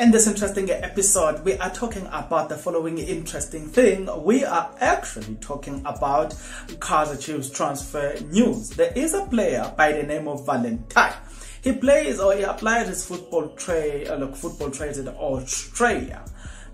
In this interesting episode, we are talking about the following interesting thing. We are actually talking about Kaizer Chiefs transfer news. There is a player by the name of Valentino. He plays or he applied his football trade, uh, look, football trades in Australia.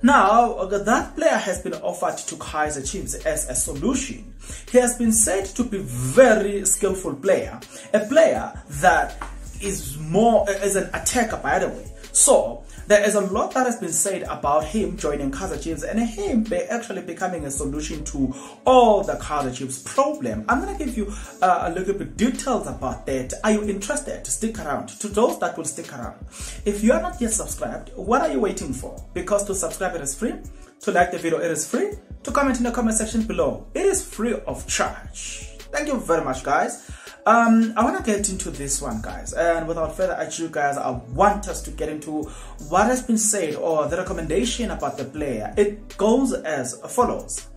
Now, that player has been offered to Kaizer Chiefs as a solution. He has been said to be very skillful player, a player that is more, is an attacker by the way. So, there is a lot that has been said about him joining Kaizer Chiefs and him actually becoming a solution to all the Kaizer Chiefs problem. I'm going to give you uh, a little bit details about that. Are you interested? To stick around. To those that will stick around. If you are not yet subscribed, what are you waiting for? Because to subscribe it is free. To like the video, it is free. To comment in the comment section below, it is free of charge. Thank you very much, guys. Um, I want to get into this one, guys. And without further ado, guys, I want us to get into what has been said or the recommendation about the player. It goes as follows.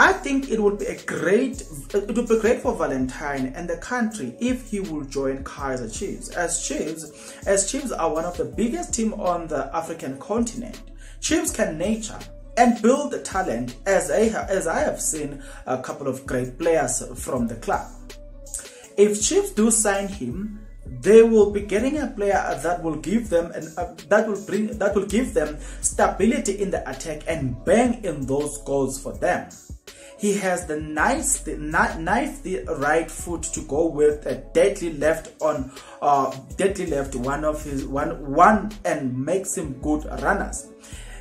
I think it would be a great, it would be great for Valentino and the country if he will join Kaizer Chiefs. As Chiefs, as Chiefs are one of the biggest team on the African continent. Chiefs can nurture and build talent as I, as I have seen a couple of great players from the club. If Chiefs do sign him, they will be getting a player that will give them and uh, that will bring that will give them stability in the attack and bang in those goals for them. He has the nice, the nice the right foot to go with a deadly left on, uh, deadly left one of his one one and makes him good runners.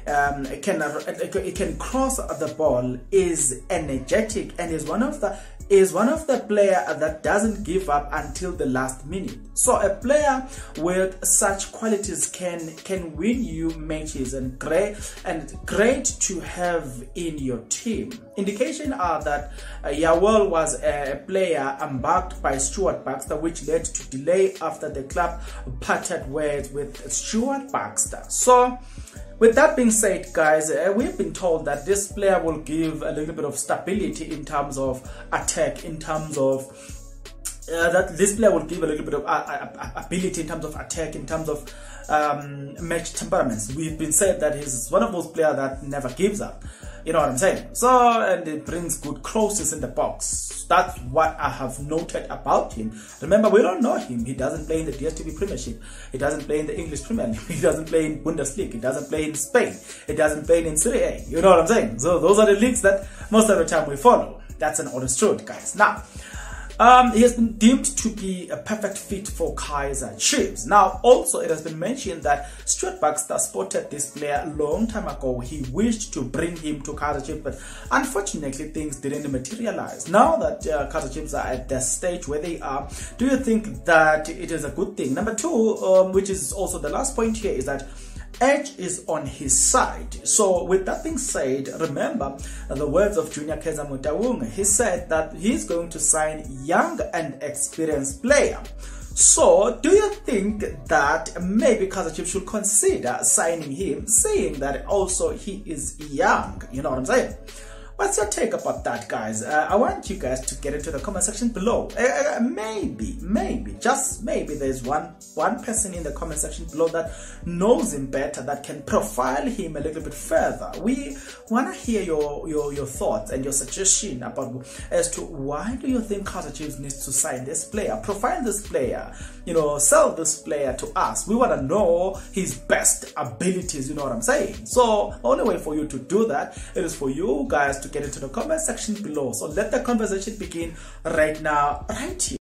Um, can it can cross the ball is energetic and is one of the is one of the player that doesn't give up until the last minute. So a player with such qualities can can win you matches and great and great to have in your team. Indication are that uh, Yuel was a player embarked by Stuart Baxter which led to delay after the club parted ways with Stuart Baxter. So with that being said, guys, uh, we've been told that this player will give a little bit of stability in terms of attack, in terms of uh, that this player will give a little bit of uh, uh, uh, ability in terms of attack, in terms of um, match temperaments. We've been said that he's one of those players that never gives up. You know what I'm saying? So, and it brings good crosses in the box. That's what I have noted about him. Remember, we don't know him. He doesn't play in the DStv Premiership. He doesn't play in the English Premier League. He doesn't play in Bundesliga. He doesn't play in Spain. He doesn't play in Serie A. You know what I'm saying? So those are the leagues that most of the time we follow. That's an honest truth, guys. Now, um, he has been deemed to be a perfect fit for Kaizer Chiefs. Now, also, it has been mentioned that Stuart Baxter spotted this player a long time ago. He wished to bring him to Kaizer Chiefs, but unfortunately, things didn't materialize. Now that uh, Kaizer Chiefs are at the stage where they are, do you think that it is a good thing? Number two, um, which is also the last point here, is that Edge is on his side. So with that being said, remember the words of Junior Kaizer Motaung. He said that he's going to sign young and experienced player. So, do you think that maybe Kaizer should consider signing him, saying that also he is young? You know what I'm saying? What's your take about that, guys? Uh, I want you guys to get into the comment section below. Uh, uh, maybe, maybe, just maybe there's one one person in the comment section below that knows him better, that can profile him a little bit further. We want to hear your, your, your thoughts and your suggestion about as to why do you think Kaizer Chiefs needs to sign this player, profile this player, you know, sell this player to us. We want to know his best abilities, you know what I'm saying? So, the only way for you to do that, it is for you guys to get into the comment section below. So let the conversation begin right now, right here.